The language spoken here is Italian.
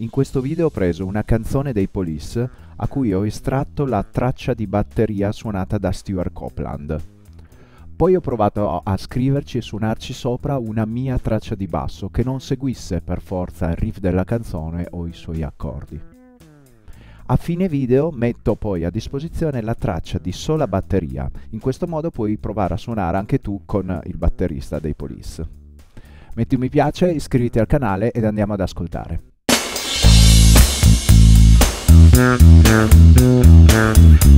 In questo video ho preso una canzone dei Police a cui ho estratto la traccia di batteria suonata da Stuart Copeland. Poi ho provato a scriverci e suonarci sopra una mia traccia di basso che non seguisse per forza il riff della canzone o i suoi accordi. A fine video metto poi a disposizione la traccia di sola batteria, in questo modo puoi provare a suonare anche tu con il batterista dei Police. Metti un mi piace, iscriviti al canale ed andiamo ad ascoltare. Thank you.